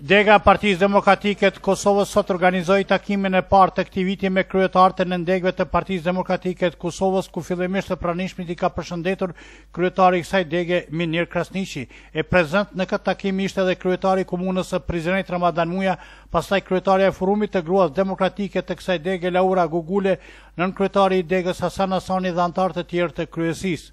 Dega e Partisë Demokratike të Kosovës sot organizoi takimin e parë të këtij viti me kryetarët e nëndegëve të Partisë Demokratike të Kosovës, ku fillimisht të pranishmit i ka përshëndetur kryetari i kësaj dege Minir Krasniqi. E prezent në këtë takim ishte edhe kryetari i komunës së Prizrenit Ramadan Muja, pastaj kryetarja e forumit të gruas demokratike të kësaj dege Laura Gugule, nënkryetari i degës Hasan Hasani dhe anëtarë të tjerë të kryesisë.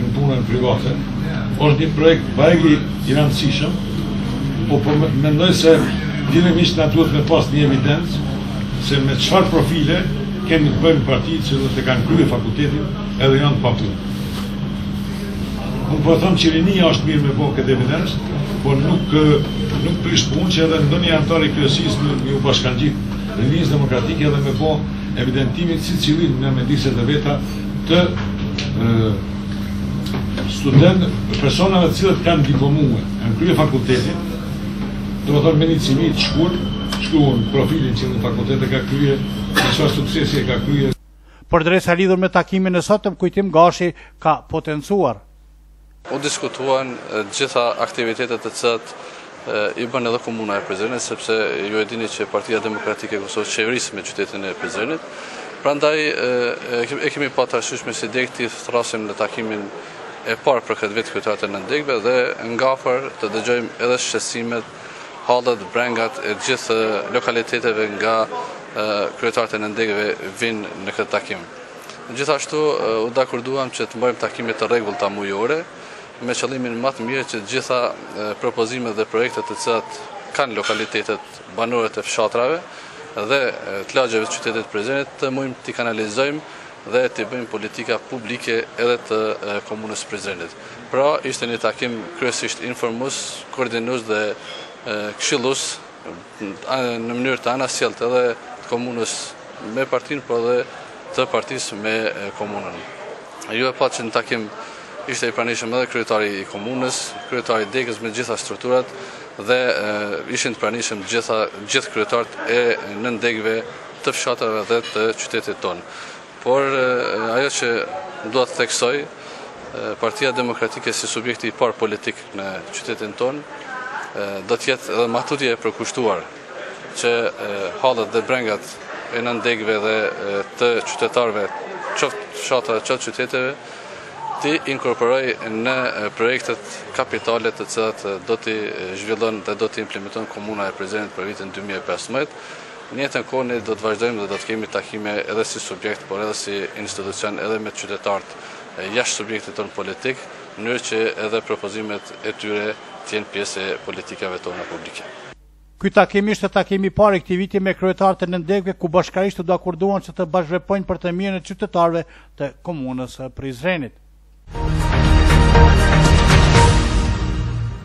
në punën private, është një projekt bajagi i rëndësishëm, po po mendoj se fillimisht na duhet me pas një evidencë se me çfarë profile kemi të bëjmë për ata që e kanë krye fakultetin edhe janë pa punë. Unë po them që rinia është mirë me bo këtë evidencë, po nuk, nuk prish punë që edhe ndonjë anëtar i kryesisë me iu bashkangjitë rinisë demokratike edhe me bo evidentimin secili në mjediset e veta të studentëve, personave të cilët kanë diplomu, kanë krye fakultetin, do të thonë me një CV të shkurt, shkruan profilin cilin fakultet e ka kryer, me çfarë suksesi e ka kryer. Përderisa lidhur me takimin e sotëm, Kujtim Gashi ka potencuar U diskutuan gjitha aktivitetet të cilat i bën edhe komuna e Prizrenit, sepse ju e dini që Partia Demokratike e Kosovës qeveris me qytetin e Prizrenit. Prandaj e kemi pa të arsyshme si degë t'i thrrasim në takimin e parë për këtë vit kryetarët e nëndegëve dhe nga afër të dëgjojmë edhe shqetësimet, hallet, brengat e gjithë lokaliteteve nga kryetarët e nëndegëve vijnë në këtë takim. Gjithashtu, u dakorduam që të mbajmë takime të rregullta mujore, me qëllimin ma të mirë që të gjitha propozimet dhe projektet të cilat kanë lokalitetet banorët e fshatrave dhe të lagjeve të qytetit të Prizrenit të mujmë t'i kanalizojmë dhe t'i bëjmë politika publike edhe të komunës Prizrenit. Pra, ishte një takim kryesisht informus, koordinus dhe këshillus Në mënyrë të anasjelltë edhe të komunës me partinë, por edhe të partisë me komunën. Ju e patë që në takim ishte i pranishëm edhe kryetari i komunës, kryetari i degës me gjitha strukturat dhe ishin të pranishëm gjitha, gjithë kryetarët e nëndegëve të fshatrave dhe të qytetit tonë. Por ajo që dua të theksoj, Partia Demokratike si subjekti i parë politik në qytetin tonë, do të jetë edhe ma tutje e përkushtuar që hallet dhe brengat e nëndegëve dhe të qytetarëve, qoftë fshatrave, qoftë qyteteve, t'i inkorporojë në projektet kapitale të cilat do t'i zhvillon dhe do t'i implementon komuna e Prizrenit për vitin 2015, Në njëjtën kohë ne do të vazhdojmë dhe do të kemi takime edhe si subjekt, por edhe si institucion edhe me qytetarët jashtë subjektit tonë politik, në mënyrë që edhe propozimet e tyre të jenë pjesë e politikave tona publike. Ky takim ishte takimi i parë i këtij viti me kryetarët e nëndegëve ku bashkërisht u dakorduam që të bashkëveprojmë për të mirën e qytetarëve të Komunës së Prizrenit.